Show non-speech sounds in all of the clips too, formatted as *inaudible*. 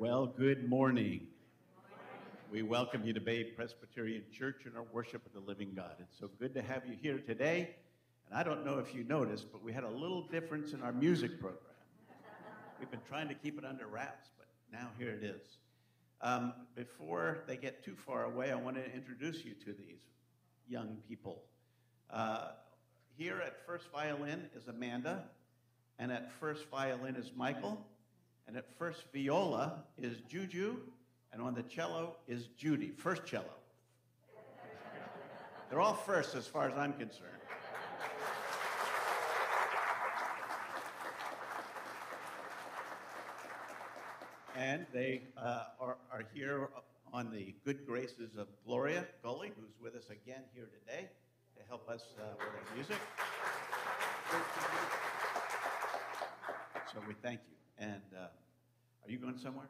Well, good morning. We welcome you to Bay Presbyterian Church and our worship of the living God. It's so good to have you here today. And I don't know if you noticed, but we had a little difference in our music program. We've been trying to keep it under wraps, but now here it is. Um, before they get too far away, I want to introduce you to these young people. Uh, here at first violin is Amanda, and at first violin is Michael, and at first viola is Juju, and on the cello is Judy, first cello. *laughs* They're all first as far as I'm concerned. And they uh, are, are here on the good graces of Gloria Gully, who's with us again here today to help us uh, with our music. So we thank you. And uh, are you going somewhere?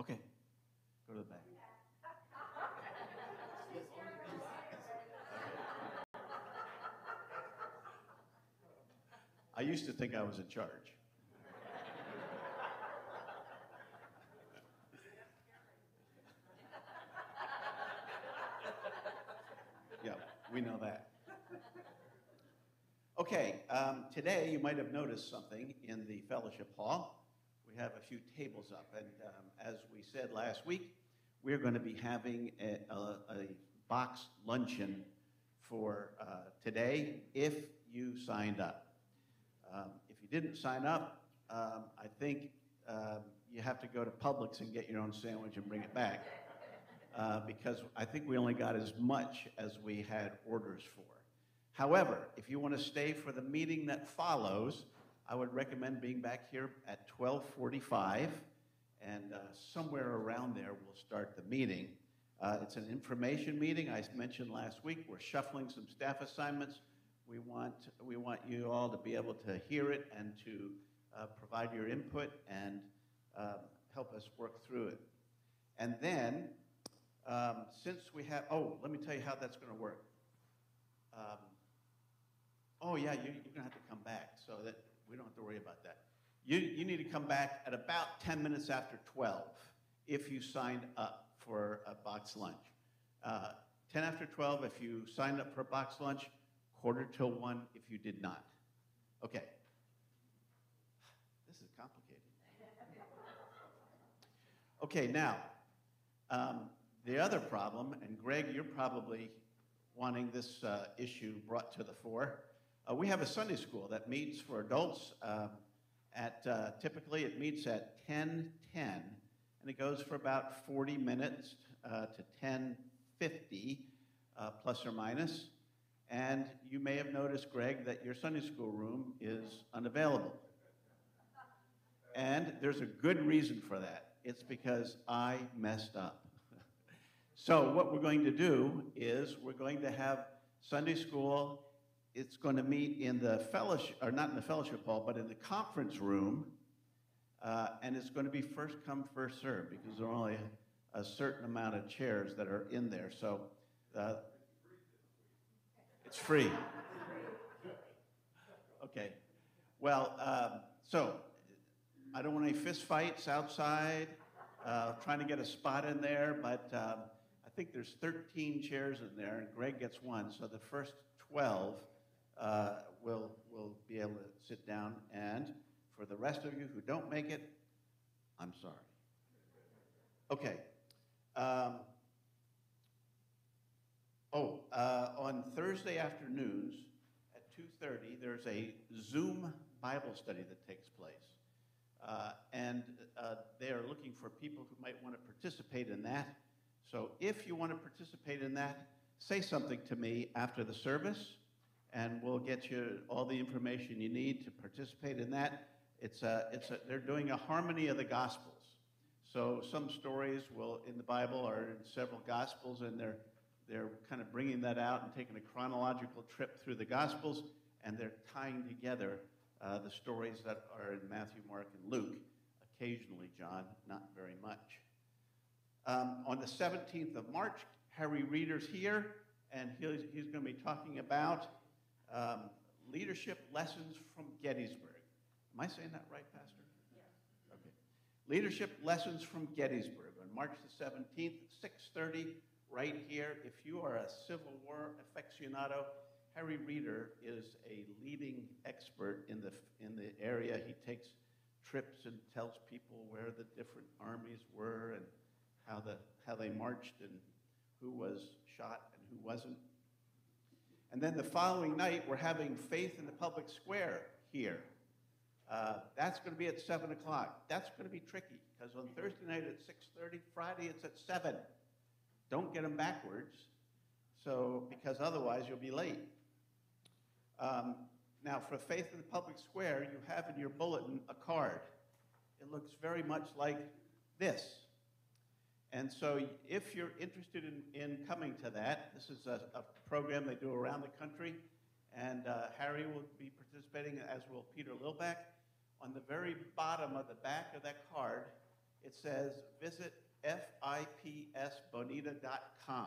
Okay. Go to the back. I used to think I was in charge. yeah, we know that. Okay, um, today you might have noticed something in the fellowship hall. We have a few tables up, and um, as we said last week, we're going to be having a, a, a box luncheon for uh, today if you signed up. Um, if you didn't sign up, um, I think um, you have to go to Publix and get your own sandwich and bring it back. Uh, because I think we only got as much as we had orders for. However, if you want to stay for the meeting that follows, I would recommend being back here at 1245, and uh, somewhere around there we'll start the meeting. Uh, it's an information meeting. I mentioned last week we're shuffling some staff assignments. We want, we want you all to be able to hear it and to uh, provide your input and um, help us work through it. And then, um, since we have, oh, let me tell you how that's going to work. Um, oh, yeah, you, you're going to have to come back so that we don't have to worry about that. You, you need to come back at about 10 minutes after 12 if you signed up for a box lunch. Uh, 10 after 12 if you signed up for a box lunch, quarter till 1 if you did not. Okay. This is complicated. Okay, now, um, the other problem, and Greg, you're probably wanting this uh, issue brought to the fore. Uh, we have a Sunday school that meets for adults um, at uh, typically it meets at 10:10, and it goes for about 40 minutes uh, to 10:50, uh, plus or minus. And you may have noticed, Greg, that your Sunday school room is unavailable. And there's a good reason for that. It's because I messed up. *laughs* So, what we're going to do is we're going to have Sunday school. It's going to meet in the fellowship, or not in the fellowship hall, but in the conference room. Uh, and it's going to be first come, first serve because there are only a, certain amount of chairs that are in there. So, uh, it's free. Okay. Well, um, so I don't want any fist fights outside. Uh, trying to get a spot in there, but um, I think there's 13 chairs in there, and Greg gets one. So the first 12 uh, will will be able to sit down. And for the rest of you who don't make it, I'm sorry. Okay. Um, oh, uh, on Thursday afternoons at 2:30, there's a Zoom Bible study that takes place. Uh, and uh, they are looking for people who might want to participate in that. So if you want to participate in that, say something to me after the service, and we'll get you all the information you need to participate in that. It's a, it's a, they're doing a harmony of the Gospels. So some stories will in the Bible are in several Gospels, and they're they're kind of bringing that out and taking a chronological trip through the Gospels, and they're tying together uh, the stories that are in Matthew, Mark, and Luke. Occasionally, John, not very much. Um, on the 17th of March, Harry Reeder's here, and he's, he's going to be talking about um, leadership lessons from Gettysburg. Am I saying that right, Pastor? Leadership Lessons from Gettysburg on March the 17th, 6:30, right here. If you are a Civil War aficionado, Harry Reeder is a leading expert in the, in the area. He takes trips and tells people where the different armies were and how, the, how they marched and who was shot and who wasn't. And then the following night, we're having Faith in the Public Square here. Uh, that's going to be at 7 o'clock. That's going to be tricky because on Thursday night at 6.30, Friday it's at 7. Don't get them backwards, so because otherwise you'll be late. Um, now, for Faith in the Public Square, you have in your bulletin a card. It looks very much like this. And so, if you're interested in, in coming to that, this is a, a program they do around the country, and uh, Harry will be participating, as will Peter Lillback. On the very bottom of the back of that card, it says, visit fipsbonita.com.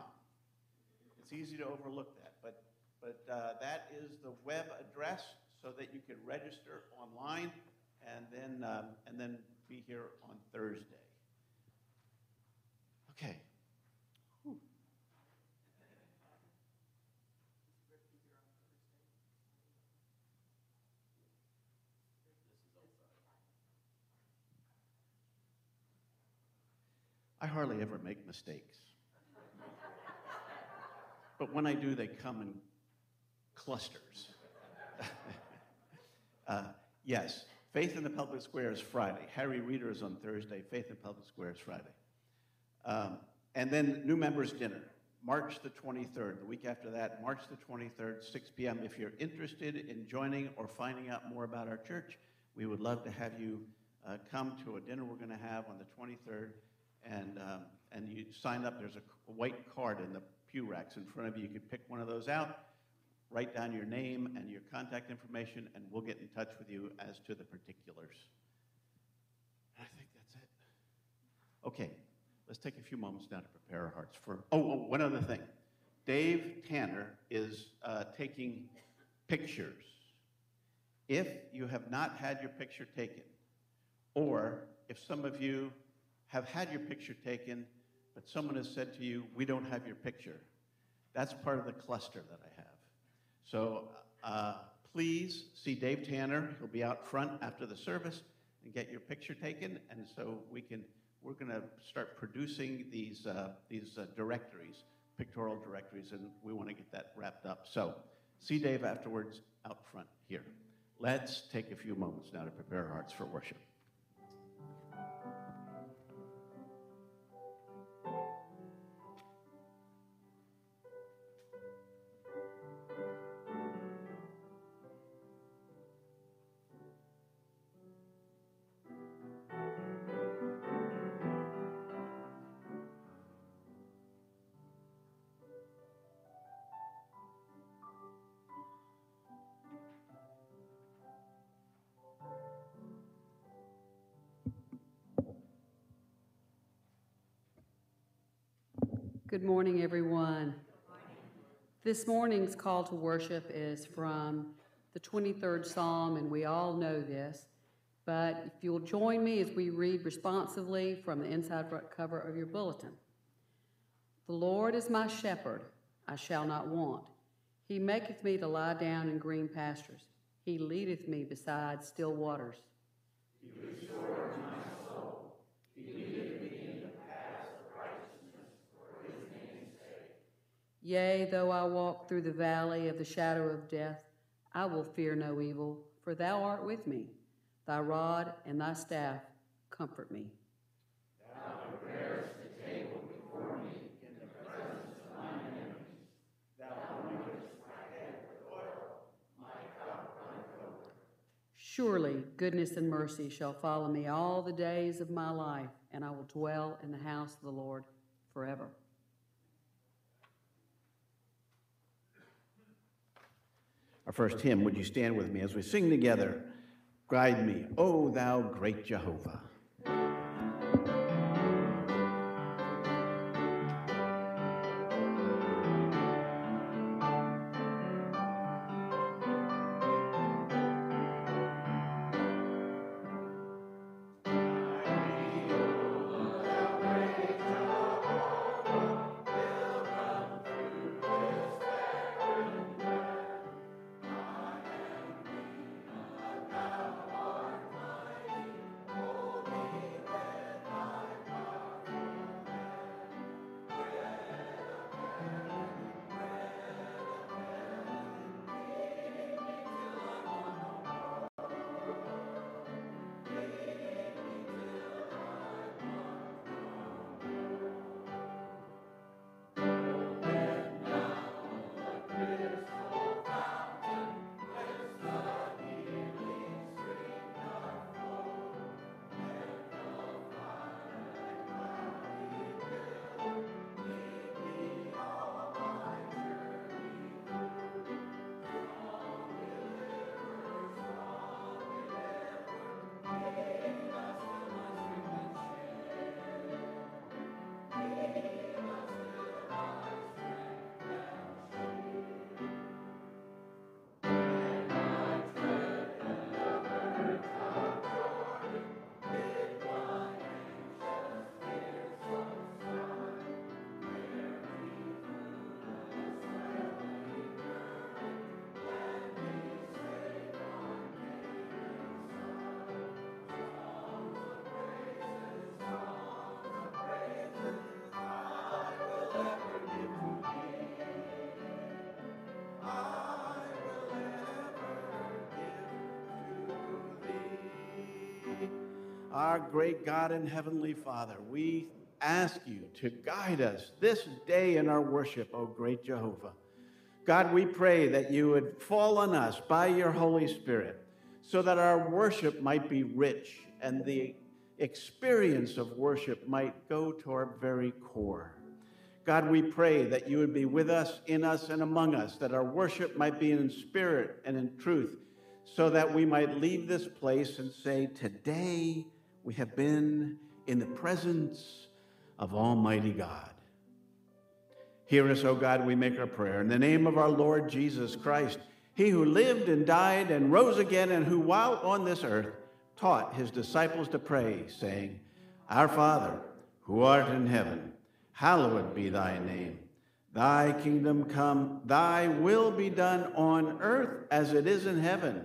It's easy to overlook that, but, but uh, that is the web address so that you can register online and then, um, and then be here on Thursday. Okay. I hardly ever make mistakes. but when I do, they come in clusters. *laughs* uh, yes, Faith in the Public Square is Friday. Harry Reeder is on Thursday. Faith in the Public Square is Friday. Um, and then new members dinner, March the 23rd. The week after that, March the 23rd, 6 p.m. If you're interested in joining or finding out more about our church, we would love to have you uh, come to a dinner we're going to have on the 23rd and, um, and you sign up. There's a, a white card in the pew racks in front of you. You can pick one of those out, write down your name and your contact information, and we'll get in touch with you as to the particulars. I think that's it. Okay, let's take a few moments now to prepare our hearts for. Oh, oh one other thing. Dave Tanner is uh, taking pictures. If you have not had your picture taken, or if some of you have had your picture taken, but someone has said to you, We don't have your picture. That's part of the cluster that I have. So uh, please see Dave Tanner. He'll be out front after the service and get your picture taken. And so we can, we're going to start producing these, uh, these uh, directories, pictorial directories, and we want to get that wrapped up. So see Dave afterwards out front here. Let's take a few moments now to prepare our hearts for worship. Good morning, everyone. This morning's call to worship is from the 23rd Psalm, and we all know this. But if you'll join me as we read responsively from the inside front cover of your bulletin. The Lord is my shepherd, I shall not want. He maketh me to lie down in green pastures. He leadeth me beside still waters. He Yea, though I walk through the valley of the shadow of death, I will fear no evil, for thou art with me. Thy rod and thy staff comfort me. Thou preparest table before me in the presence of enemies. Thou anointest my head with oil, my cup runneth over. Surely goodness and mercy shall follow me all the days of my life, and I will dwell in the house of the Lord forever. Our first hymn, would you stand with me as we sing together? Guide me, O thou great Jehovah. God and Heavenly Father, we ask you to guide us this day in our worship, O great Jehovah. God, we pray that you would fall on us by your Holy Spirit so that our worship might be rich and the experience of worship might go to our very core. God, we pray that you would be with us, in us, and among us, that our worship might be in spirit and in truth, so that we might leave this place and say, Today we have been in the presence of Almighty God. Hear us, O God, we make our prayer. In the name of our Lord Jesus Christ, he who lived and died and rose again, and who, while on this earth, taught his disciples to pray, saying, Our Father, who art in heaven, hallowed be thy name. Thy kingdom come, thy will be done on earth as it is in heaven.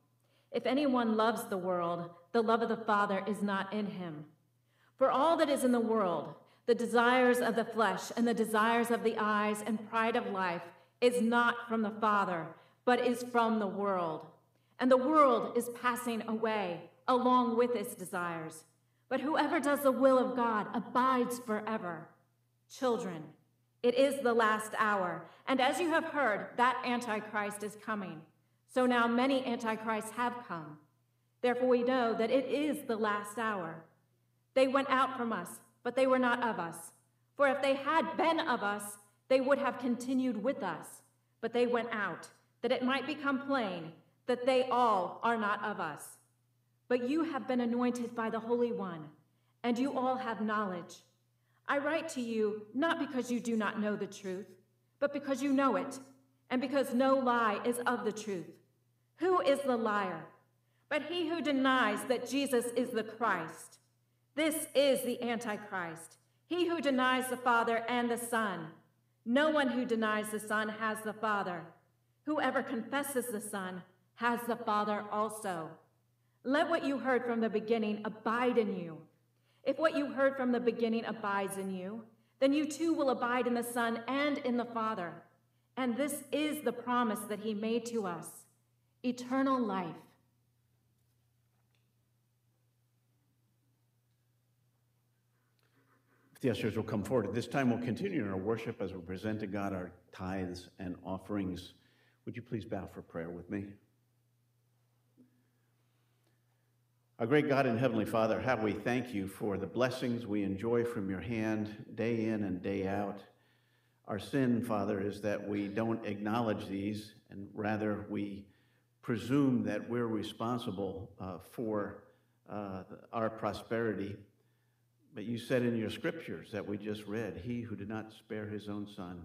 If anyone loves the world, the love of the Father is not in him. For all that is in the world, the desires of the flesh and the desires of the eyes and pride of life, is not from the Father, but is from the world. And the world is passing away along with its desires. But whoever does the will of God abides forever. Children, it is the last hour. And as you have heard, that Antichrist is coming. So now many Antichrists have come. Therefore, we know that it is the last hour. They went out from us, but they were not of us. For if they had been of us, they would have continued with us. But they went out, that it might become plain that they all are not of us. But you have been anointed by the Holy One, and you all have knowledge. I write to you not because you do not know the truth, but because you know it, and because no lie is of the truth. Who is the liar? But he who denies that Jesus is the Christ. This is the Antichrist, he who denies the Father and the Son. No one who denies the Son has the Father. Whoever confesses the Son has the Father also. Let what you heard from the beginning abide in you. If what you heard from the beginning abides in you, then you too will abide in the Son and in the Father. And this is the promise that he made to us eternal life. If the ushers will come forward at this time, we'll continue in our worship as we present to God our tithes and offerings. Would you please bow for prayer with me? Our great God and Heavenly Father, how we thank you for the blessings we enjoy from your hand day in and day out. Our sin, Father, is that we don't acknowledge these, and rather we presume that we're responsible uh, for uh, our prosperity. But you said in your scriptures that we just read, He who did not spare his own son,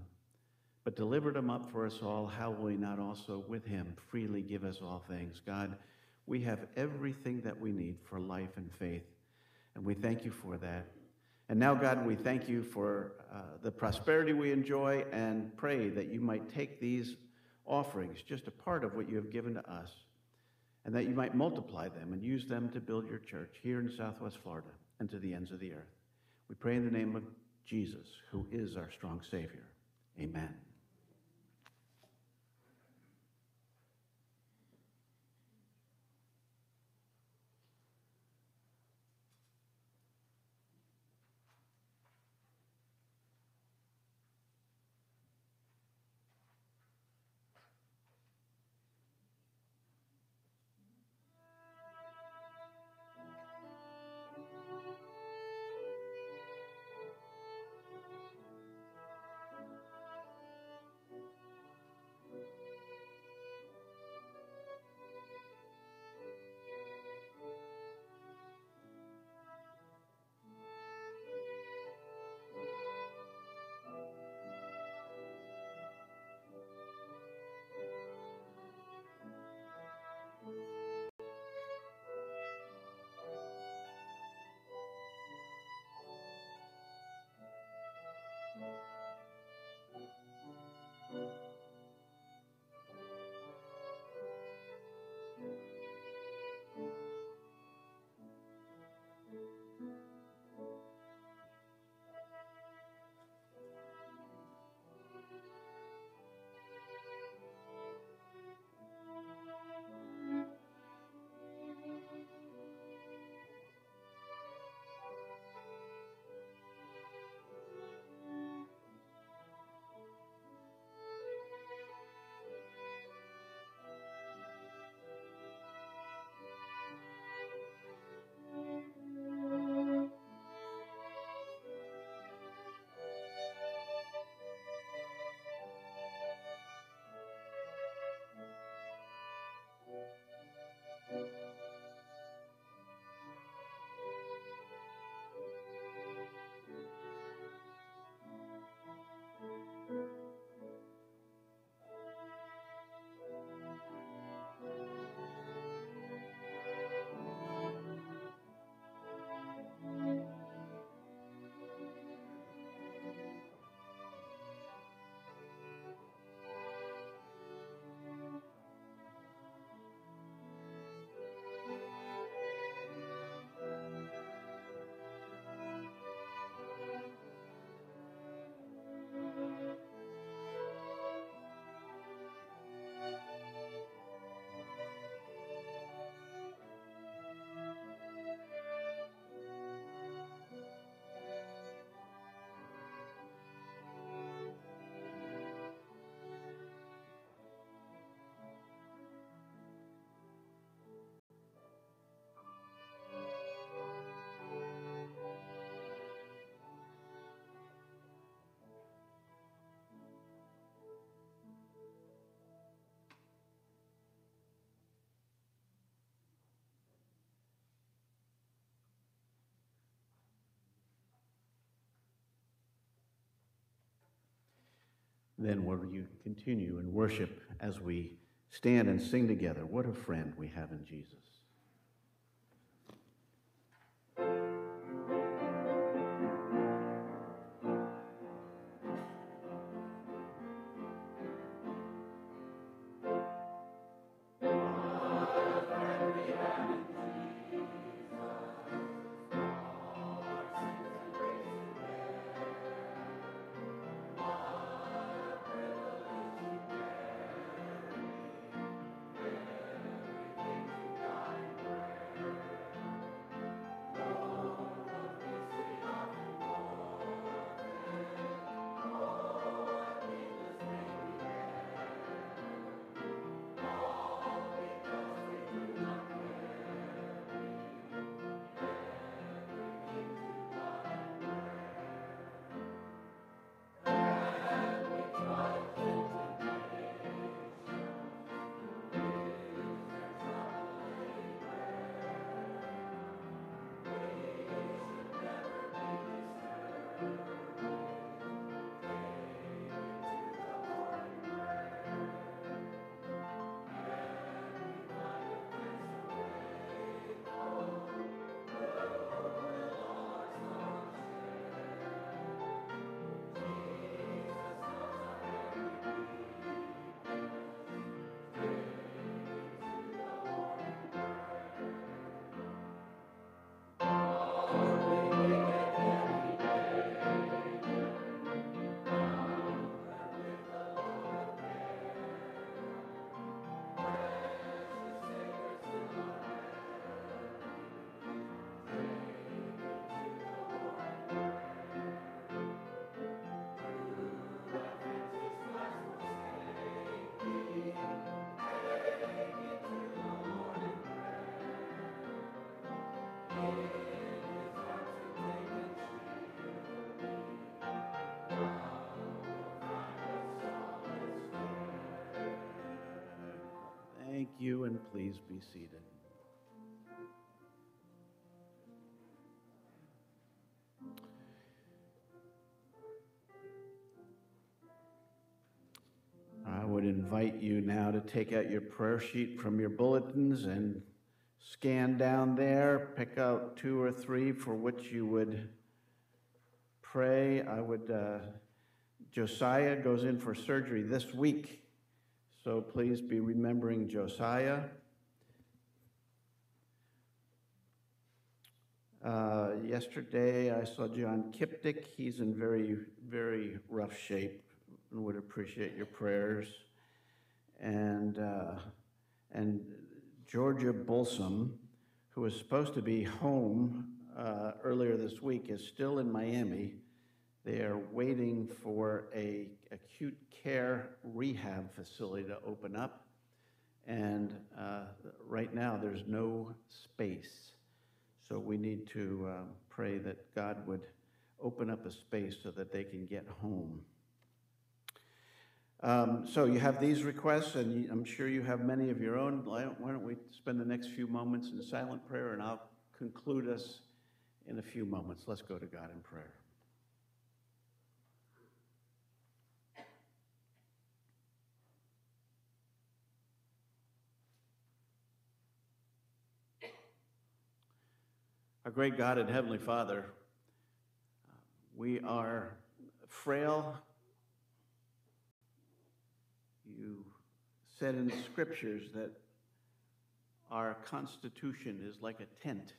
but delivered him up for us all, how will he not also with him freely give us all things? God, we have everything that we need for life and faith. And we thank you for that. And now, God, we thank you for uh, the prosperity we enjoy and pray that you might take these offerings, just a part of what you have given to us, and that you might multiply them and use them to build your church here in Southwest Florida and to the ends of the earth. We pray in the name of Jesus, who is our strong Savior. Amen. Then will you continue in worship as we stand and sing together? What a friend we have in Jesus. You, and please be seated. I would invite you now to take out your prayer sheet from your bulletins and scan down there, pick out two or three for which you would pray. I would, uh, Josiah goes in for surgery this week, so please be remembering Josiah. Uh, yesterday, I saw John Kiptic. He's in very, very rough shape and would appreciate your prayers. And, uh, and Georgia Bolsom, who was supposed to be home uh, earlier this week, is still in Miami. They are waiting for a acute care rehab facility to open up. And uh, right now, there's no space. So we need to uh, pray that God would open up a space so that they can get home. Um, so you have these requests, and I'm sure you have many of your own. Why don't we spend the next few moments in silent prayer, and I'll conclude us in a few moments. Let's go to God in prayer. Our great God and Heavenly Father, we are frail. You said in the scriptures that our constitution is like a tent,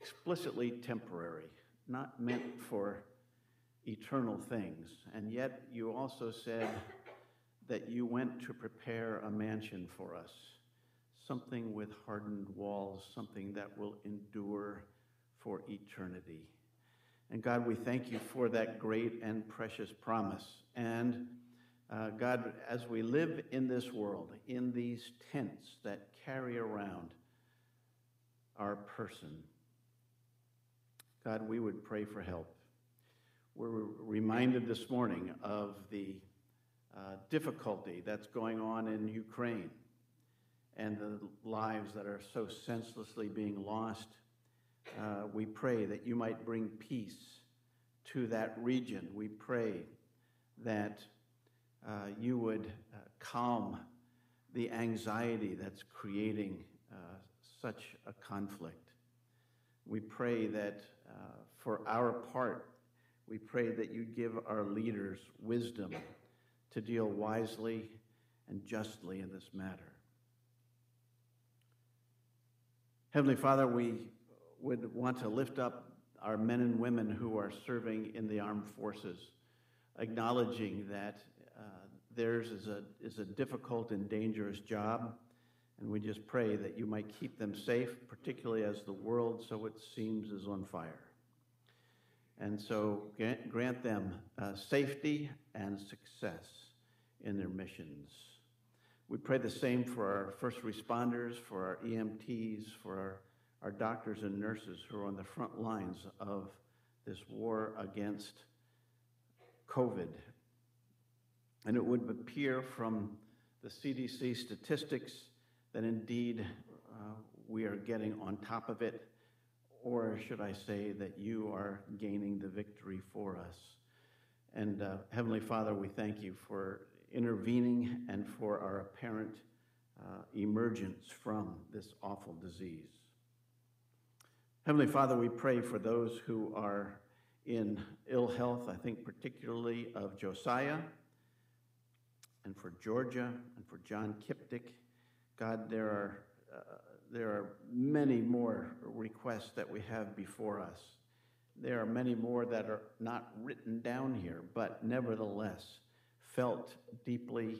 explicitly temporary, not meant for eternal things. And yet you also said that you went to prepare a mansion for us something with hardened walls, something that will endure for eternity. And God, we thank you for that great and precious promise. And uh, God, as we live in this world, in these tents that carry around our person, God, we would pray for help. We're reminded this morning of the uh, difficulty that's going on in Ukraine and the lives that are so senselessly being lost. Uh, we pray that you might bring peace to that region. We pray that uh, you would uh, calm the anxiety that's creating uh, such a conflict. We pray that uh, for our part, we pray that you give our leaders wisdom to deal wisely and justly in this matter. Heavenly Father, we would want to lift up our men and women who are serving in the armed forces, acknowledging that uh, theirs is a, is a difficult and dangerous job. And we just pray that you might keep them safe, particularly as the world, so it seems, is on fire. And so grant, grant them uh, safety and success in their missions. We pray the same for our first responders, for our EMTs, for our, our doctors and nurses who are on the front lines of this war against COVID. And it would appear from the CDC statistics that indeed uh, we are getting on top of it, or should I say that you are gaining the victory for us. And uh, Heavenly Father, we thank you for intervening and for our apparent uh, emergence from this awful disease. Heavenly Father, we pray for those who are in ill health, I think particularly of Josiah and for Georgia and for John Kiptic. God, there are, uh, there are many more requests that we have before us. There are many more that are not written down here, but nevertheless, felt deeply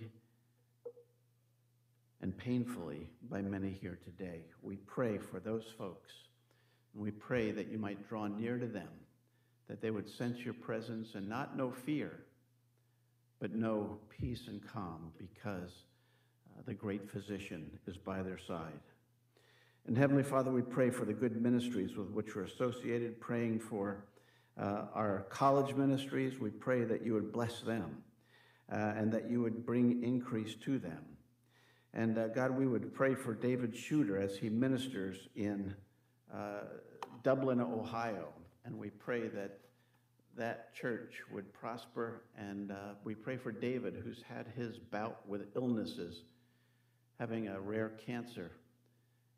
and painfully by many here today. We pray for those folks, and we pray that you might draw near to them, that they would sense your presence and not know fear, but know peace and calm because uh, the great physician is by their side. And Heavenly Father, we pray for the good ministries with which we're associated, praying for uh, our college ministries. We pray that you would bless them uh, and that you would bring increase to them. And uh, God, we would pray for David Shooter as he ministers in uh, Dublin, Ohio. And we pray that that church would prosper. And uh, we pray for David, who's had his bout with illnesses, having a rare cancer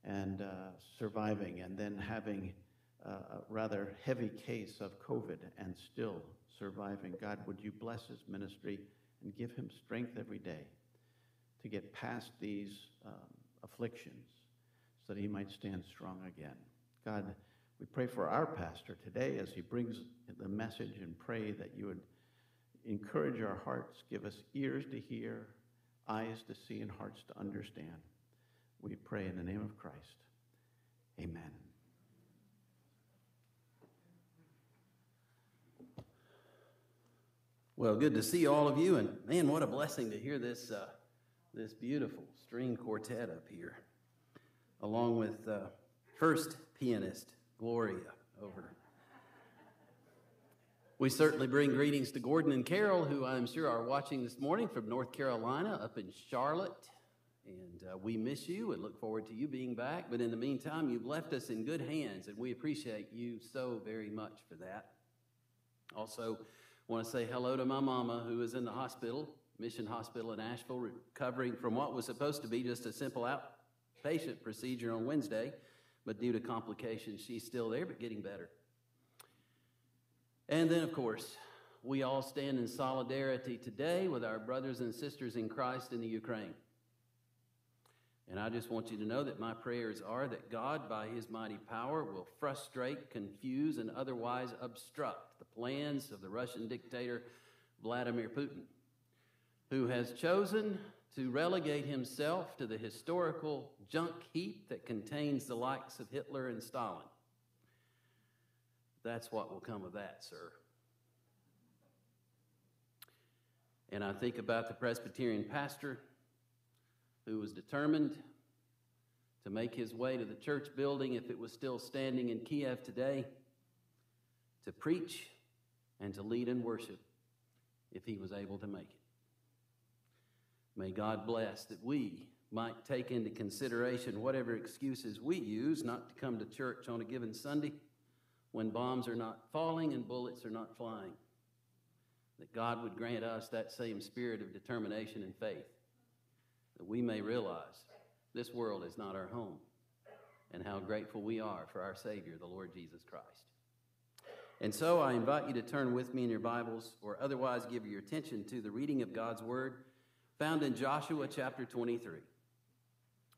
and uh, surviving, and then having a rather heavy case of COVID and still surviving. God, would you bless his ministry and give him strength every day to get past these um, afflictions so that he might stand strong again. God, we pray for our pastor today as he brings the message and pray that you would encourage our hearts, give us ears to hear, eyes to see, and hearts to understand. We pray in the name of Christ. Amen. Well, good to see all of you, and man, what a blessing to hear this uh, this beautiful string quartet up here, along with uh, first pianist Gloria over. We certainly bring greetings to Gordon and Carol, who I'm sure are watching this morning from North Carolina up in Charlotte. And uh, we miss you and look forward to you being back. But in the meantime, you've left us in good hands, and we appreciate you so very much for that. Also, want to say hello to my mama, who is in the hospital, Mission Hospital in Asheville, recovering from what was supposed to be just a simple outpatient procedure on Wednesday. But due to complications, she's still there, but getting better. And then, of course, we all stand in solidarity today with our brothers and sisters in Christ in the Ukraine. And I just want you to know that my prayers are that God, by his mighty power, will frustrate, confuse, and otherwise obstruct the plans of the Russian dictator Vladimir Putin, who has chosen to relegate himself to the historical junk heap that contains the likes of Hitler and Stalin. That's what will come of that, sir. And I think about the Presbyterian pastor who was determined to make his way to the church building if it was still standing in Kiev today, to preach and to lead in worship if he was able to make it. May God bless that we might take into consideration whatever excuses we use not to come to church on a given Sunday when bombs are not falling and bullets are not flying. That God would grant us that same spirit of determination and faith that we may realize this world is not our home and how grateful we are for our Savior, the Lord Jesus Christ. And so I invite you to turn with me in your Bibles or otherwise give your attention to the reading of God's Word found in Joshua chapter 23.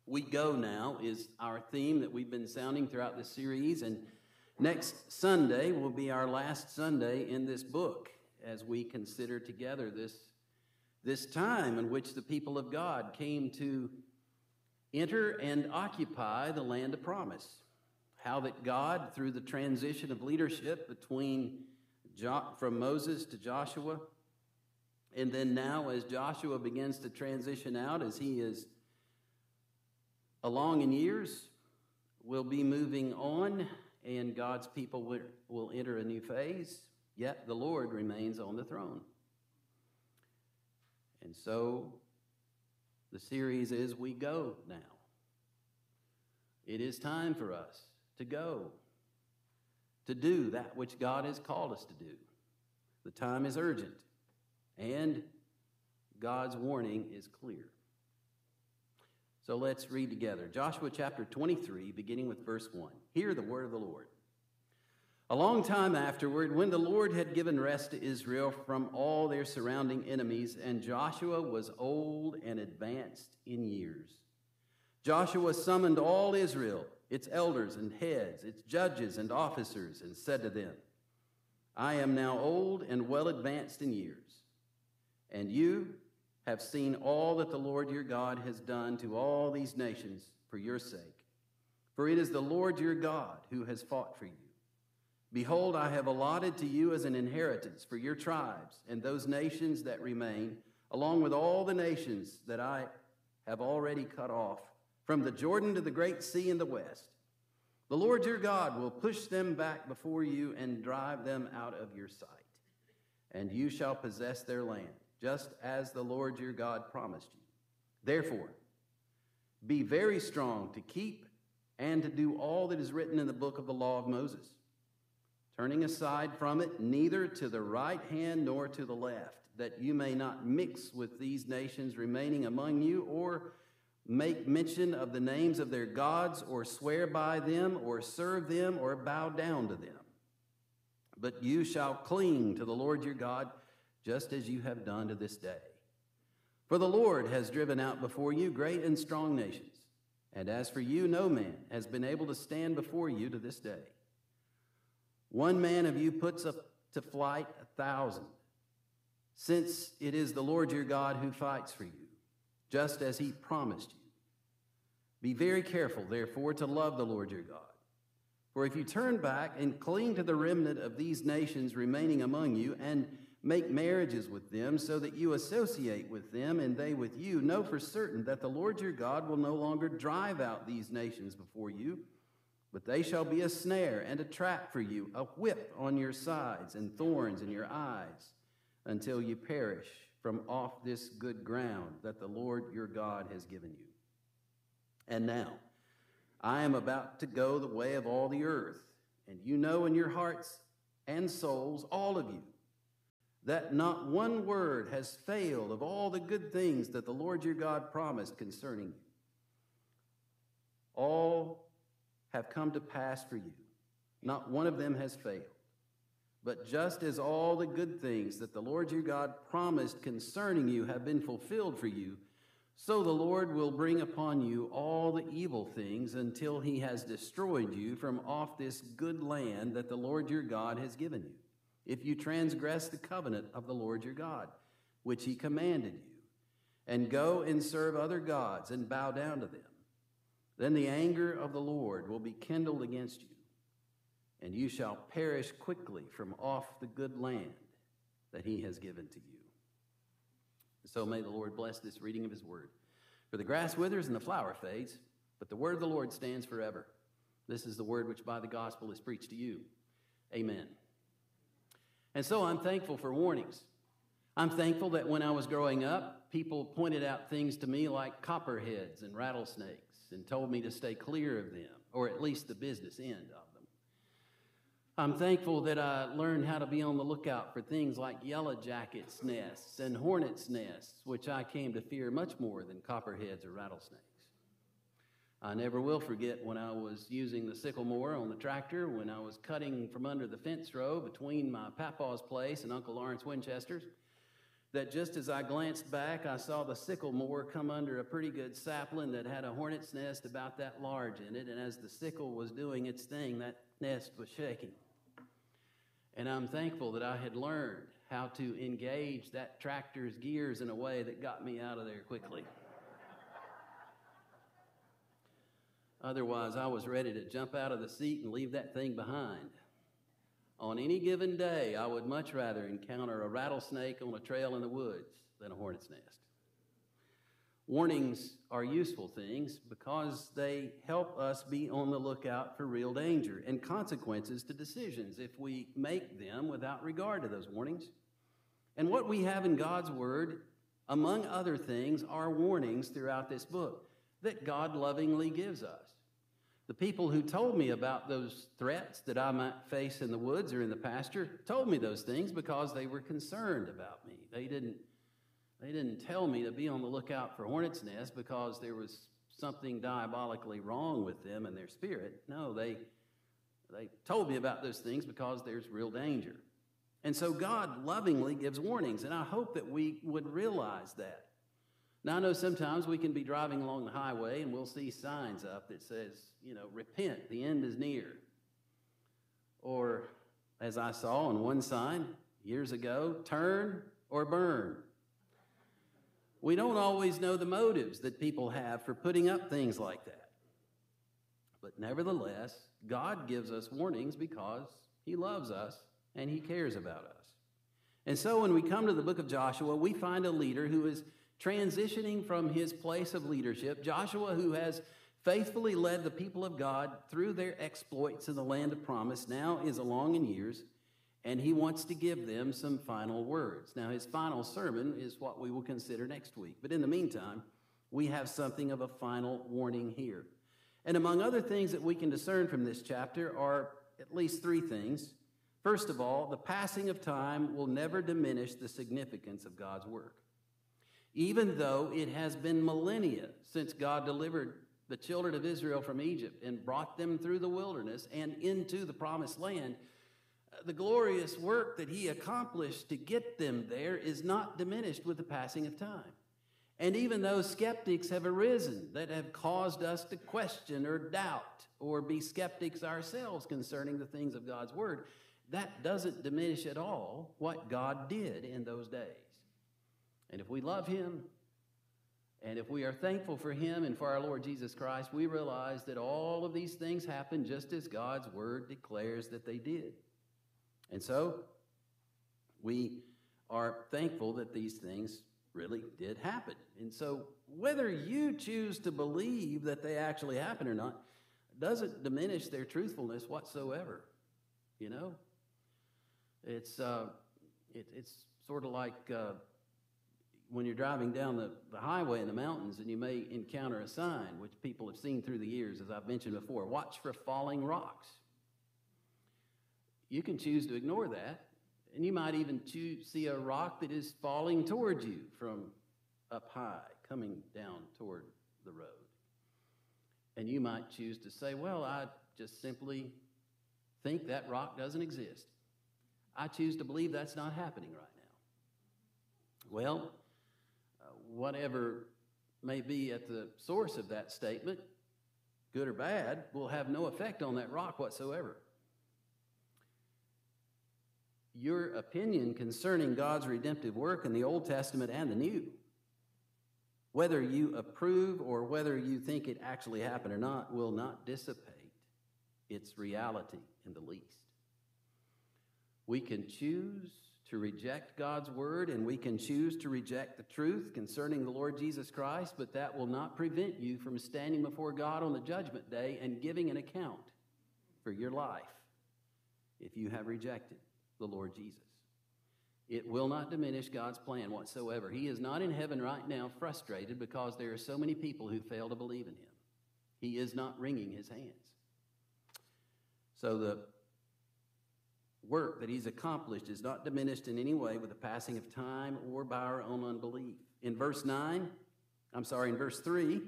We Go Now is our theme that we've been sounding throughout this series, and next Sunday will be our last Sunday in this book as we consider together this this time in which the people of God came to enter and occupy the land of promise. How that God, through the transition of leadership between jo- from Moses to Joshua, and then now as Joshua begins to transition out, as he is along in years, will be moving on, and God's people will, will enter a new phase, yet the Lord remains on the throne. And so the series is We Go Now. It is time for us to go, to do that which God has called us to do. The time is urgent, and God's warning is clear. So let's read together Joshua chapter 23, beginning with verse 1. Hear the word of the Lord. A long time afterward, when the Lord had given rest to Israel from all their surrounding enemies, and Joshua was old and advanced in years, Joshua summoned all Israel, its elders and heads, its judges and officers, and said to them, I am now old and well advanced in years, and you have seen all that the Lord your God has done to all these nations for your sake. For it is the Lord your God who has fought for you. Behold, I have allotted to you as an inheritance for your tribes and those nations that remain, along with all the nations that I have already cut off, from the Jordan to the great sea in the west. The Lord your God will push them back before you and drive them out of your sight. And you shall possess their land, just as the Lord your God promised you. Therefore, Be very strong to keep and to do all that is written in the book of the law of Moses, turning aside from it neither to the right hand nor to the left, that you may not mix with these nations remaining among you, or make mention of the names of their gods, or swear by them, or serve them, or bow down to them. But you shall cling to the Lord your God, just as you have done to this day. For the Lord has driven out before you great and strong nations, and as for you, no man has been able to stand before you to this day. One man of you puts up to flight a thousand, since it is the Lord your God who fights for you, just as he promised you. Be very careful, therefore, to love the Lord your God. For if you turn back and cling to the remnant of these nations remaining among you, and make marriages with them, so that you associate with them and they with you, know for certain that the Lord your God will no longer drive out these nations before you, but they shall be a snare and a trap for you, a whip on your sides and thorns in your eyes, until you perish from off this good ground that the Lord your God has given you. And now, I am about to go the way of all the earth, and you know in your hearts and souls, all of you, that not one word has failed of all the good things that the Lord your God promised concerning you. All have come to pass for you, not one of them has failed. But just as all the good things that the Lord your God promised concerning you have been fulfilled for you, so the Lord will bring upon you all the evil things until he has destroyed you from off this good land that the Lord your God has given you, if you transgress the covenant of the Lord your God, which he commanded you, and go and serve other gods and bow down to them. Then the anger of the Lord will be kindled against you, and you shall perish quickly from off the good land that he has given to you. So may the Lord bless this reading of his word. For the grass withers and the flower fades, but the word of the Lord stands forever. This is the word which by the gospel is preached to you. Amen. And so I'm thankful for warnings. I'm thankful that when I was growing up, people pointed out things to me like copperheads and rattlesnakes and told me to stay clear of them, or at least the business end of them. I'm thankful that I learned how to be on the lookout for things like yellow jackets' nests and hornets' nests, which I came to fear much more than copperheads or rattlesnakes. I never will forget when I was using the sickle mower on the tractor, when I was cutting from under the fence row between my papaw's place and Uncle Lawrence Winchester's, that just as I glanced back, I saw the sickle mower come under a pretty good sapling that had a hornet's nest about that large in it, and as the sickle was doing its thing, that nest was shaking. And I'm thankful that I had learned how to engage that tractor's gears in a way that got me out of there quickly. Otherwise, I was ready to jump out of the seat and leave that thing behind. On any given day, I would much rather encounter a rattlesnake on a trail in the woods than a hornet's nest. Warnings are useful things because they help us be on the lookout for real danger and consequences to decisions if we make them without regard to those warnings. And what we have in God's Word, among other things, are warnings throughout this book that God lovingly gives us. The people who told me about those threats that I might face in the woods or in the pasture told me those things because they were concerned about me. They didn't they didn't tell me to be on the lookout for hornets' nests because there was something diabolically wrong with them and their spirit. No, they, they told me about those things because there's real danger. And so God lovingly gives warnings, and I hope that we would realize that. Now, I know sometimes we can be driving along the highway and we'll see signs up that says, you know, repent, the end is near. Or, as I saw on one sign years ago, turn or burn. We don't always know the motives that people have for putting up things like that. But nevertheless, God gives us warnings because He loves us and He cares about us. And so when we come to the book of Joshua, we find a leader who is transitioning from his place of leadership. Joshua, who has faithfully led the people of God through their exploits in the land of promise, now is along in years and he wants to give them some final words. Now, his final sermon is what we will consider next week. But in the meantime, we have something of a final warning here. And among other things that we can discern from this chapter are at least three things. First of all, the passing of time will never diminish the significance of God's work. Even though it has been millennia since God delivered the children of Israel from Egypt and brought them through the wilderness and into the promised land, uh, the glorious work that he accomplished to get them there is not diminished with the passing of time. And even though skeptics have arisen that have caused us to question or doubt or be skeptics ourselves concerning the things of God's Word, that doesn't diminish at all what God did in those days. And if we love Him, and if we are thankful for Him and for our Lord Jesus Christ, we realize that all of these things happen just as God's Word declares that they did. And so, we are thankful that these things really did happen. And so, whether you choose to believe that they actually happened or not doesn't diminish their truthfulness whatsoever. You know, it's uh, it, it's sort of like uh, when you're driving down the, the highway in the mountains and you may encounter a sign, which people have seen through the years, as I've mentioned before watch for falling rocks. You can choose to ignore that, and you might even choose, see a rock that is falling toward you from up high, coming down toward the road. And you might choose to say, Well, I just simply think that rock doesn't exist. I choose to believe that's not happening right now. Well, whatever may be at the source of that statement, good or bad, will have no effect on that rock whatsoever your opinion concerning God's redemptive work in the Old Testament and the New. Whether you approve or whether you think it actually happened or not will not dissipate its reality in the least. We can choose to reject God's word and we can choose to reject the truth concerning the Lord Jesus Christ, but that will not prevent you from standing before God on the judgment day and giving an account for your life if you have rejected the Lord Jesus. It will not diminish God's plan whatsoever. He is not in heaven right now frustrated because there are so many people who fail to believe in Him. He is not wringing His hands. So the work that He's accomplished is not diminished in any way with the passing of time or by our own unbelief. In verse 9, I'm sorry, in verse 3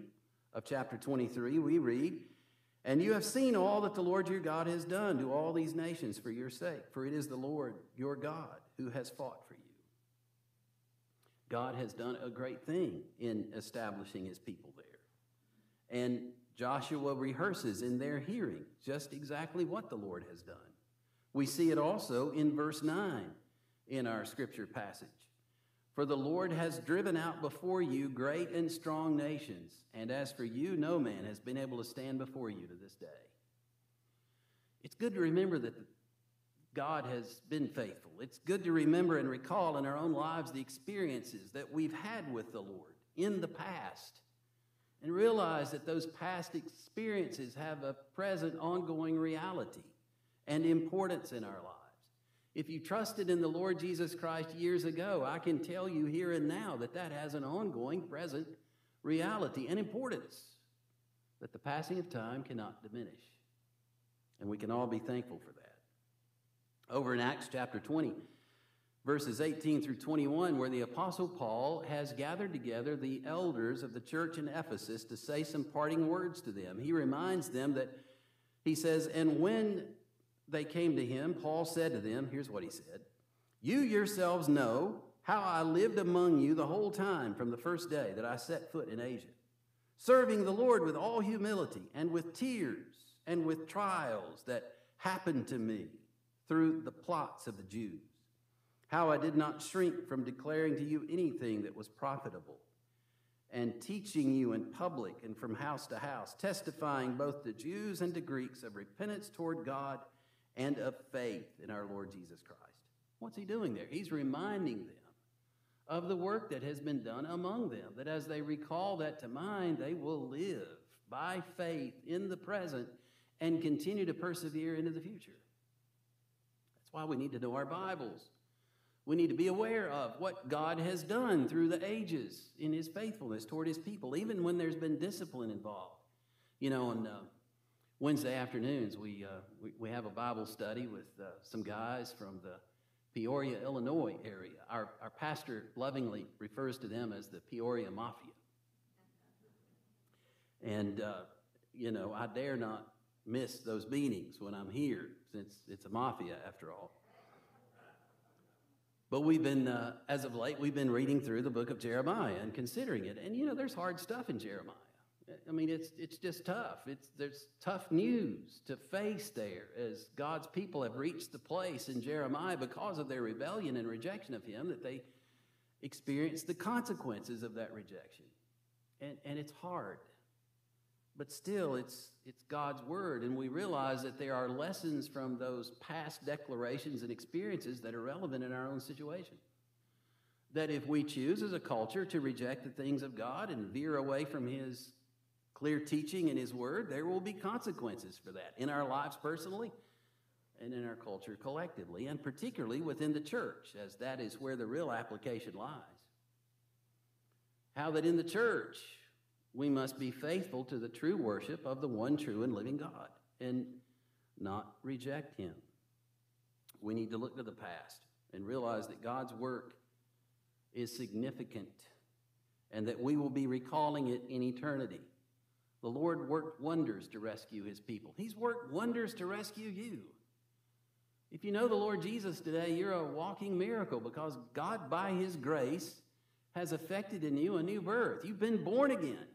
of chapter 23, we read, and you have seen all that the Lord your God has done to all these nations for your sake, for it is the Lord your God who has fought for you. God has done a great thing in establishing his people there. And Joshua rehearses in their hearing just exactly what the Lord has done. We see it also in verse 9 in our scripture passage. For the Lord has driven out before you great and strong nations, and as for you, no man has been able to stand before you to this day. It's good to remember that God has been faithful. It's good to remember and recall in our own lives the experiences that we've had with the Lord in the past and realize that those past experiences have a present ongoing reality and importance in our lives. If you trusted in the Lord Jesus Christ years ago, I can tell you here and now that that has an ongoing present reality and importance that the passing of time cannot diminish. And we can all be thankful for that. Over in Acts chapter 20, verses 18 through 21, where the Apostle Paul has gathered together the elders of the church in Ephesus to say some parting words to them. He reminds them that he says, And when they came to him, Paul said to them, Here's what he said You yourselves know how I lived among you the whole time from the first day that I set foot in Asia, serving the Lord with all humility and with tears and with trials that happened to me through the plots of the Jews. How I did not shrink from declaring to you anything that was profitable and teaching you in public and from house to house, testifying both to Jews and to Greeks of repentance toward God and of faith in our Lord Jesus Christ. What's he doing there? He's reminding them of the work that has been done among them, that as they recall that to mind, they will live by faith in the present and continue to persevere into the future. That's why we need to know our Bibles. We need to be aware of what God has done through the ages in his faithfulness toward his people, even when there's been discipline involved. You know, and uh, Wednesday afternoons, we, uh, we, we, have a Bible study with uh, some guys from the Peoria, Illinois area. Our, our pastor lovingly refers to them as the Peoria Mafia. And, uh, you know, I dare not miss those meetings when I'm here, since it's a mafia after all. But we've been, uh, as of late, we've been reading through the book of Jeremiah and considering it. And, you know, there's hard stuff in Jeremiah. I mean, it's, it's just tough. It's, there's tough news to face there as God's people have reached the place in Jeremiah because of their rebellion and rejection of Him that they experience the consequences of that rejection. And, and it's hard. But still, it's, it's God's word, and we realize that there are lessons from those past declarations and experiences that are relevant in our own situation. That if we choose as a culture to reject the things of God and veer away from His clear teaching in His word, there will be consequences for that in our lives personally and in our culture collectively, and particularly within the church, as that is where the real application lies. How that in the church, we must be faithful to the true worship of the one true and living God and not reject Him. We need to look to the past and realize that God's work is significant and that we will be recalling it in eternity. The Lord worked wonders to rescue His people, He's worked wonders to rescue you. If you know the Lord Jesus today, you're a walking miracle because God, by His grace, has effected in you a new birth. You've been born again.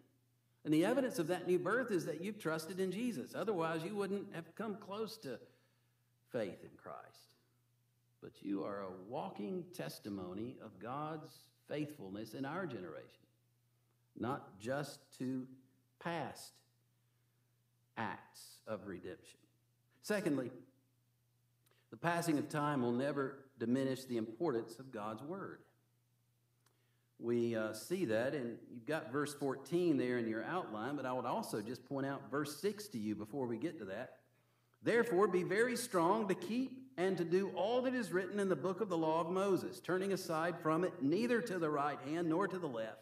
And the evidence of that new birth is that you've trusted in Jesus. Otherwise, you wouldn't have come close to faith in Christ. But you are a walking testimony of God's faithfulness in our generation, not just to past acts of redemption. Secondly, the passing of time will never diminish the importance of God's word we uh, see that, and you've got verse 14 there in your outline, but I would also just point out verse 6 to you before we get to that. Therefore, be very strong to keep and to do all that is written in the book of the law of Moses, turning aside from it neither to the right hand nor to the left.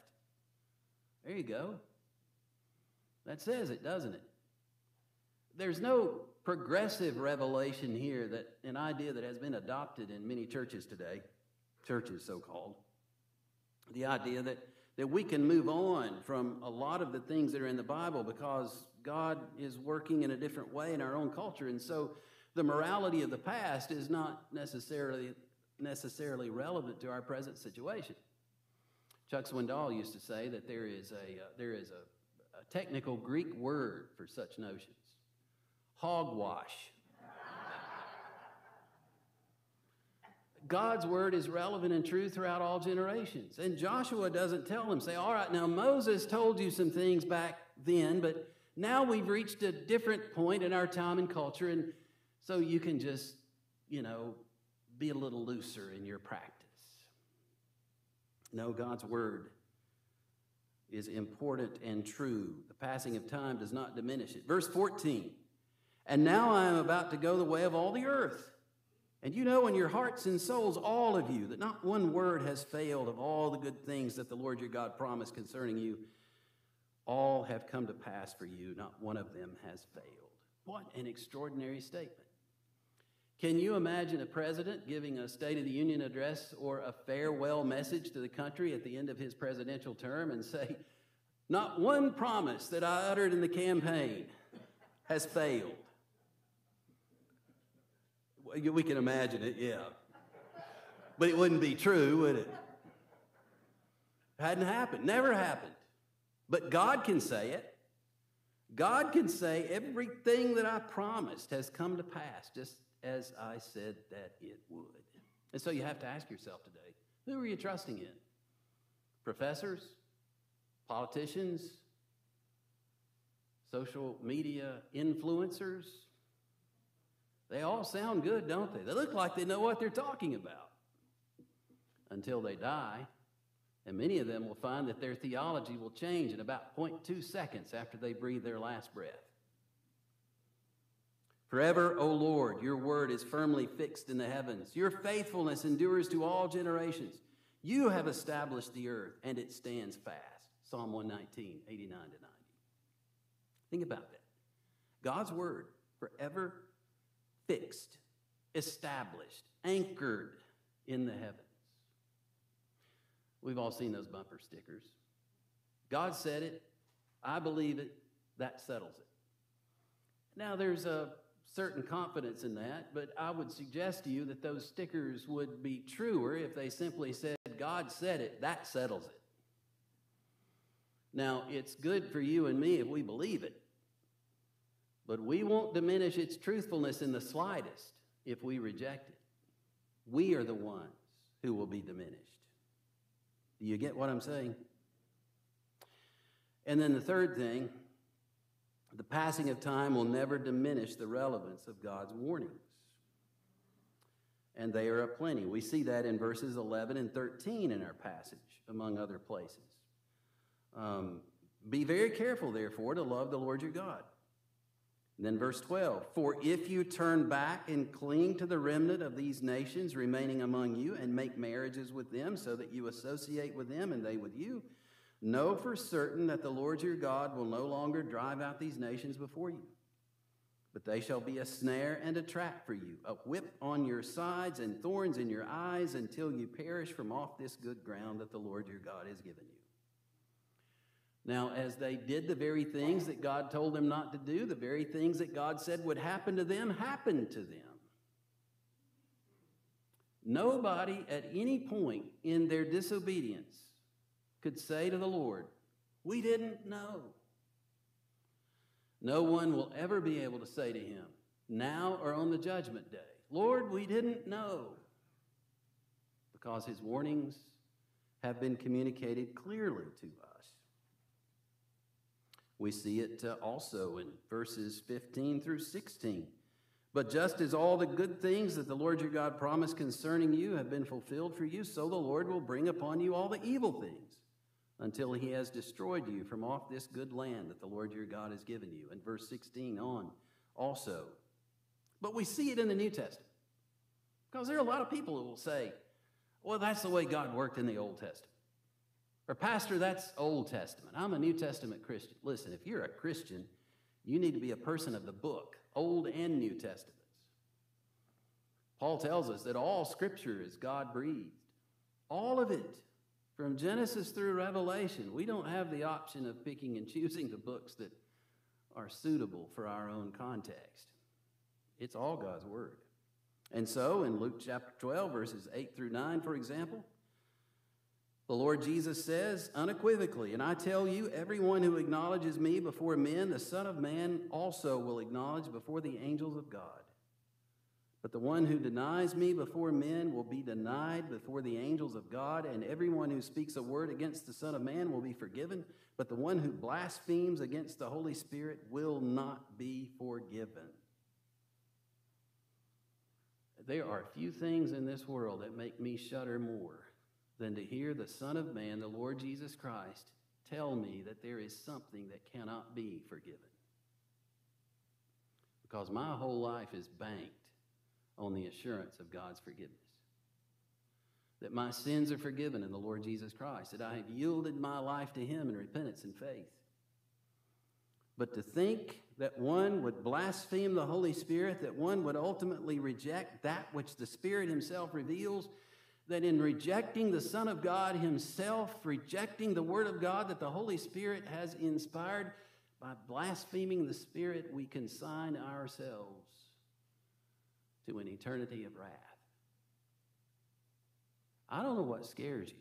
There you go. That says it, doesn't it? There's no progressive revelation here that an idea that has been adopted in many churches today, churches so called the idea that, that we can move on from a lot of the things that are in the Bible because God is working in a different way in our own culture. And so the morality of the past is not necessarily, necessarily relevant to our present situation. Chuck Swindoll used to say that there is a, uh, there is a, a technical Greek word for such notions hogwash. God's word is relevant and true throughout all generations. And Joshua doesn't tell them, say, all right, now Moses told you some things back then, but now we've reached a different point in our time and culture, and so you can just, you know, be a little looser in your practice. No, God's word is important and true. The passing of time does not diminish it. Verse 14, and now I am about to go the way of all the earth. And you know in your hearts and souls, all of you, that not one word has failed of all the good things that the Lord your God promised concerning you. All have come to pass for you, not one of them has failed. What an extraordinary statement. Can you imagine a president giving a State of the Union address or a farewell message to the country at the end of his presidential term and say, Not one promise that I uttered in the campaign has failed? We can imagine it, yeah. But it wouldn't be true, would it? it Hadn't happened, never happened. But God can say it. God can say everything that I promised has come to pass, just as I said that it would. And so you have to ask yourself today who are you trusting in? Professors? Politicians? Social media influencers? They all sound good, don't they? They look like they know what they're talking about until they die. And many of them will find that their theology will change in about 0.2 seconds after they breathe their last breath. Forever, O Lord, your word is firmly fixed in the heavens. Your faithfulness endures to all generations. You have established the earth, and it stands fast. Psalm 119, 89 to 90. Think about that. God's word, forever fixed, established, anchored in the heavens. We've all seen those bumper stickers. God said it, I believe it, that settles it. Now, there's a certain confidence in that, but I would suggest to you that those stickers would be truer if they simply said, God said it, that settles it. Now, it's good for you and me if we believe it, but we won't diminish its truthfulness in the slightest if we reject it. We are the ones who will be diminished. Do you get what I'm saying? And then the third thing the passing of time will never diminish the relevance of God's warnings. And they are aplenty. We see that in verses 11 and 13 in our passage, among other places. Um, Be very careful, therefore, to love the Lord your God. And then verse 12 For if you turn back and cling to the remnant of these nations remaining among you and make marriages with them so that you associate with them and they with you, Know for certain that the Lord your God will no longer drive out these nations before you, but they shall be a snare and a trap for you, a whip on your sides and thorns in your eyes until you perish from off this good ground that the Lord your God has given you. Now, as they did the very things that God told them not to do, the very things that God said would happen to them happened to them. Nobody at any point in their disobedience could say to the Lord, We didn't know. No one will ever be able to say to him, now or on the judgment day, Lord, we didn't know. Because his warnings have been communicated clearly to us. We see it uh, also in verses 15 through 16. But just as all the good things that the Lord your God promised concerning you have been fulfilled for you, so the Lord will bring upon you all the evil things until he has destroyed you from off this good land that the Lord your God has given you. And verse 16 on also. But we see it in the New Testament. Because there are a lot of people who will say, well, that's the way God worked in the Old Testament. Or, Pastor, that's Old Testament. I'm a New Testament Christian. Listen, if you're a Christian, you need to be a person of the book, Old and New Testaments. Paul tells us that all Scripture is God breathed, all of it. From Genesis through Revelation, we don't have the option of picking and choosing the books that are suitable for our own context. It's all God's Word. And so, in Luke chapter 12, verses 8 through 9, for example, the Lord Jesus says unequivocally, And I tell you, everyone who acknowledges me before men, the Son of Man also will acknowledge before the angels of God. But the one who denies me before men will be denied before the angels of God, and everyone who speaks a word against the Son of Man will be forgiven, but the one who blasphemes against the Holy Spirit will not be forgiven. There are few things in this world that make me shudder more than to hear the Son of Man, the Lord Jesus Christ, tell me that there is something that cannot be forgiven. Because my whole life is banked on the assurance of God's forgiveness. That my sins are forgiven in the Lord Jesus Christ, that I have yielded my life to Him in repentance and faith. But to think that one would blaspheme the Holy Spirit, that one would ultimately reject that which the Spirit Himself reveals, that in rejecting the Son of God Himself, rejecting the Word of God that the Holy Spirit has inspired, by blaspheming the Spirit, we consign ourselves to an eternity of wrath. I don't know what scares you.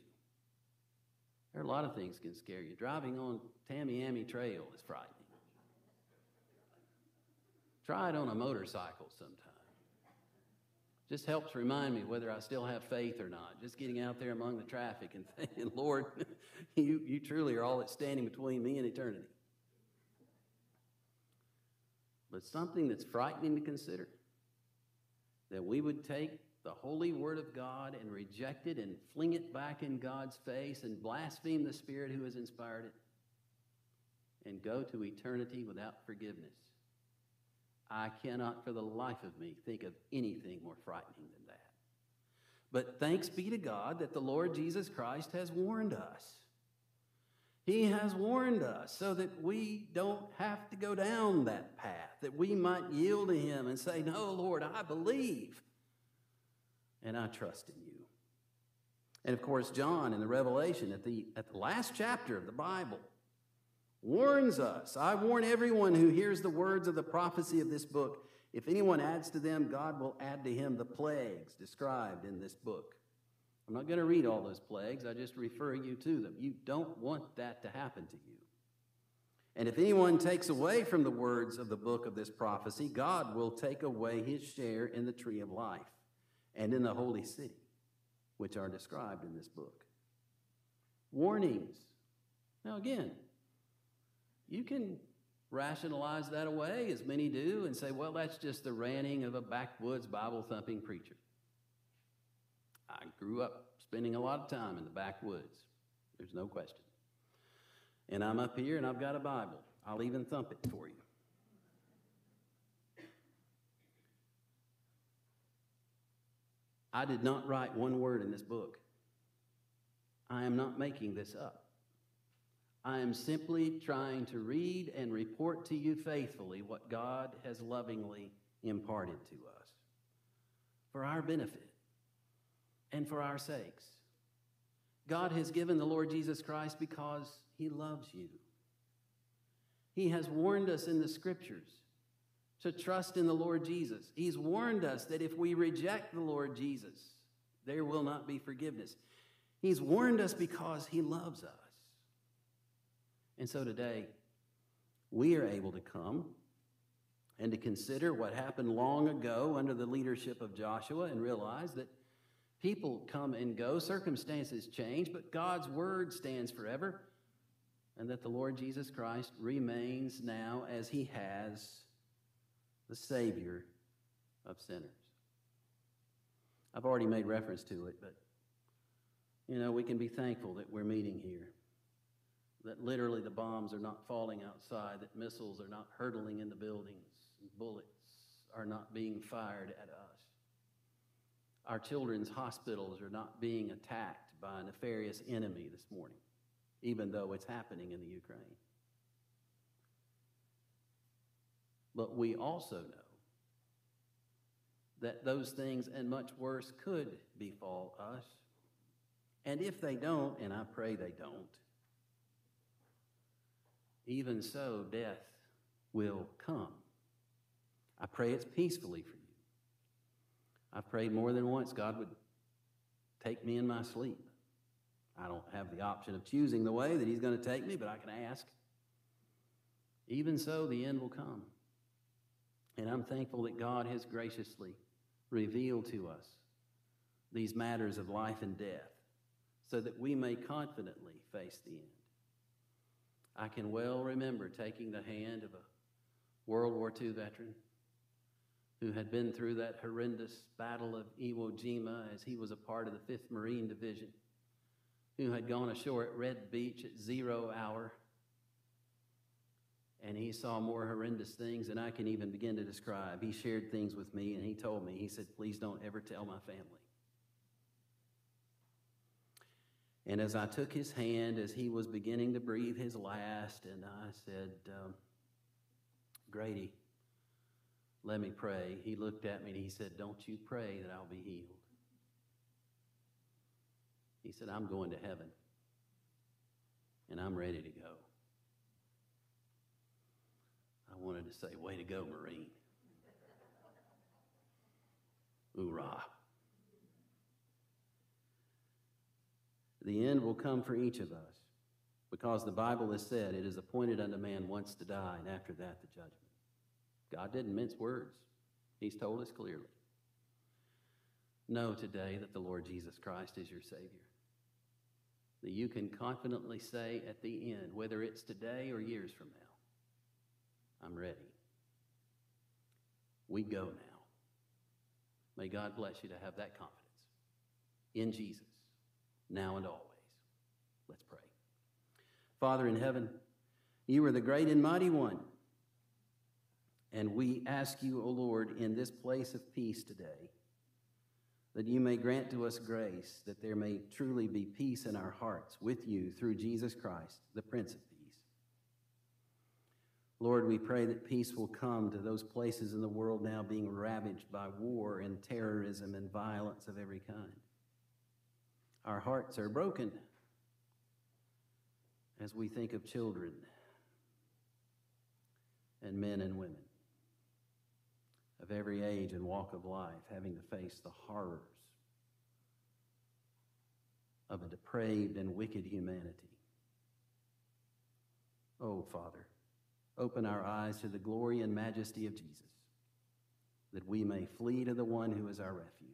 There are a lot of things can scare you. Driving on Tamiami Trail is frightening. Try it on a motorcycle sometime. Just helps remind me whether I still have faith or not. Just getting out there among the traffic and *laughs* thinking, Lord, *laughs* you, you truly are all that's standing between me and eternity. But something that's frightening to consider that we would take the holy word of God and reject it and fling it back in God's face and blaspheme the Spirit who has inspired it and go to eternity without forgiveness. I cannot for the life of me think of anything more frightening than that. But thanks be to God that the Lord Jesus Christ has warned us. He has warned us so that we don't have to go down that path, that we might yield to Him and say, No, Lord, I believe and I trust in you. And of course, John in the Revelation, at the, at the last chapter of the Bible, warns us I warn everyone who hears the words of the prophecy of this book. If anyone adds to them, God will add to him the plagues described in this book. I'm not going to read all those plagues, I just refer you to them. You don't want that to happen to you. And if anyone takes away from the words of the book of this prophecy, God will take away his share in the tree of life and in the holy city, which are described in this book. Warnings. Now, again, you can rationalize that away, as many do, and say, well, that's just the ranting of a backwoods Bible thumping preacher. I grew up spending a lot of time in the backwoods. There's no question. And I'm up here and I've got a Bible. I'll even thump it for you. I did not write one word in this book. I am not making this up. I am simply trying to read and report to you faithfully what God has lovingly imparted to us for our benefit and for our sakes. God has given the Lord Jesus Christ because he loves you. He has warned us in the scriptures to trust in the Lord Jesus. He's warned us that if we reject the Lord Jesus, there will not be forgiveness. He's warned us because he loves us. And so today, we are able to come and to consider what happened long ago under the leadership of Joshua and realize that people come and go, circumstances change, but God's word stands forever, and that the Lord Jesus Christ remains now as he has the Savior of sinners. I've already made reference to it, but you know, we can be thankful that we're meeting here that literally the bombs are not falling outside, that missiles are not hurtling in the buildings, bullets are not being fired at us. Our children's hospitals are not being attacked by a nefarious enemy this morning, even though it's happening in the Ukraine. But we also know that those things and much worse could befall us. And if they don't, and I pray they don't, even so, death will come. I pray it's peacefully for you. I've prayed more than once God would take me in my sleep. I don't have the option of choosing the way that He's going to take me, but I can ask. Even so, the end will come. And I'm thankful that God has graciously revealed to us these matters of life and death so that we may confidently face the end. I can well remember taking the hand of a World War II veteran who had been through that horrendous Battle of Iwo Jima as he was a part of the 5th Marine Division, who had gone ashore at Red Beach at zero hour. And he saw more horrendous things than I can even begin to describe. He shared things with me and he told me, he said, Please don't ever tell my family. And as I took his hand as he was beginning to breathe his last, and I said, um, Grady, let me pray. He looked at me and he said, Don't you pray that I'll be healed. He said, I'm going to heaven and I'm ready to go. I wanted to say, Way to go, Marine. Hoorah. The end will come for each of us because the Bible has said it is appointed unto man once to die, and after that, the judgment. God didn't mince words, He's told us clearly. Know today that the Lord Jesus Christ is your Savior. That you can confidently say at the end, whether it's today or years from now, I'm ready. We go now. May God bless you to have that confidence in Jesus now and always. Let's pray. Father in heaven, you are the great and mighty one. And we ask you, O Lord, in this place of peace today, that you may grant to us grace, that there may truly be peace in our hearts with you through Jesus Christ, the Prince of Peace. Lord, we pray that peace will come to those places in the world now being ravaged by war and terrorism and violence of every kind. Our hearts are broken as we think of children and men and women of every age and walk of life having to face the horrors of a depraved and wicked humanity. Oh, Father, open our eyes to the glory and majesty of Jesus, that we may flee to the one who is our refuge,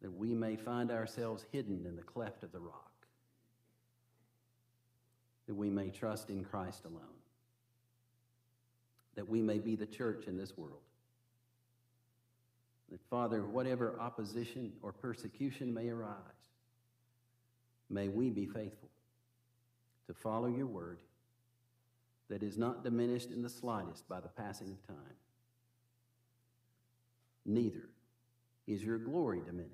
that we may find ourselves hidden in the cleft of the rock, that we may trust in Christ alone that we may be the church in this world. That, Father, whatever opposition or persecution may arise, may we be faithful to follow your word that is not diminished in the slightest by the passing of time. Neither is your glory diminished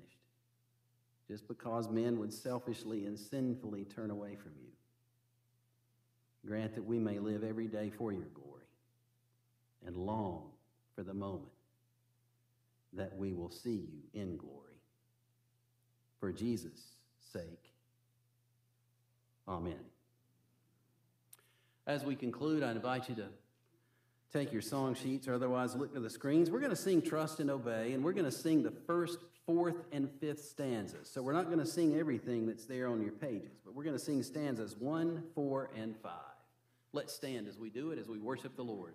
just because men would selfishly and sinfully turn away from you. Grant that we may live every day for your glory and long for the moment that we will see you in glory. For Jesus' sake, amen. As we conclude, I invite you to take your song sheets or otherwise look to the screens. We're going to sing Trust and Obey, and we're going to sing the first, fourth, and fifth stanzas. So we're not going to sing everything that's there on your pages, but we're going to sing stanzas one, four, and five. Let's stand as we do it, as we worship the Lord.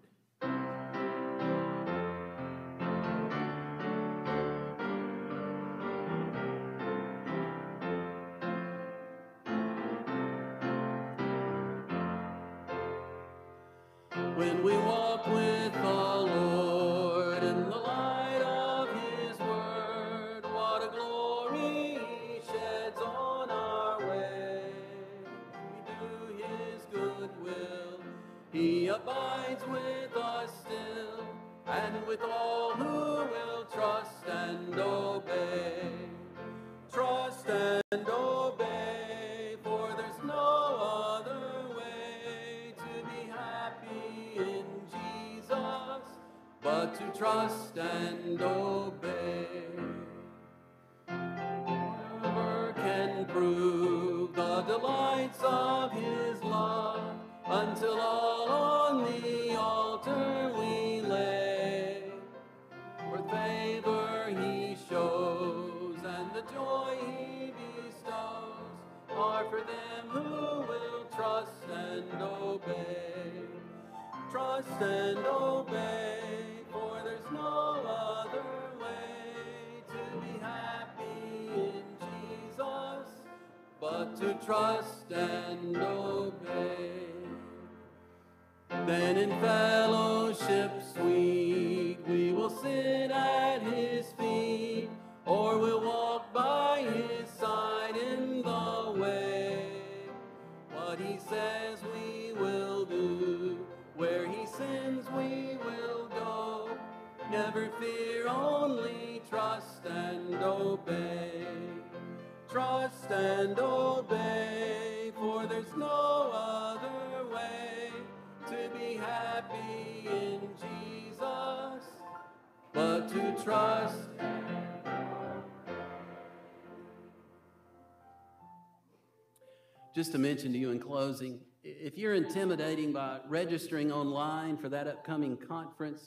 Just to mention to you in closing, if you're intimidating by registering online for that upcoming conference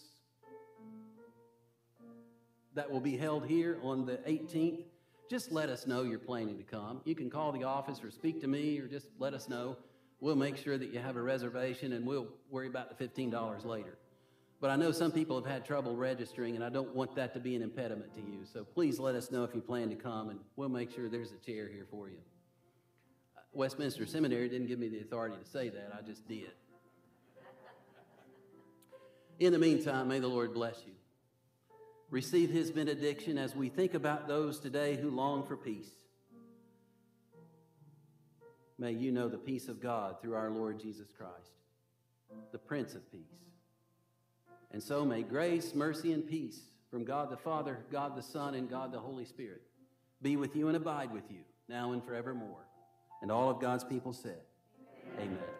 that will be held here on the 18th, just let us know you're planning to come. You can call the office or speak to me or just let us know. We'll make sure that you have a reservation and we'll worry about the $15 later. But I know some people have had trouble registering, and I don't want that to be an impediment to you. So please let us know if you plan to come, and we'll make sure there's a chair here for you. Westminster Seminary didn't give me the authority to say that, I just did. In the meantime, may the Lord bless you. Receive his benediction as we think about those today who long for peace. May you know the peace of God through our Lord Jesus Christ, the Prince of Peace. And so may grace, mercy, and peace from God the Father, God the Son, and God the Holy Spirit be with you and abide with you now and forevermore. And all of God's people said, Amen. Amen.